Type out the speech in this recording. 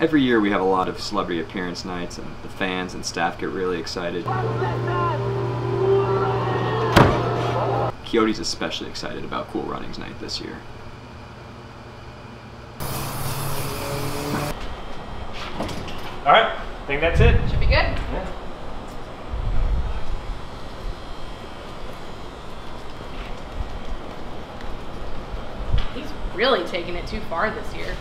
Every year we have a lot of celebrity appearance nights and the fans and staff get really excited. Coyote's especially excited about Cool Runnings Night this year. All right, I think that's it. Should be good. Yeah. Really taking it too far this year.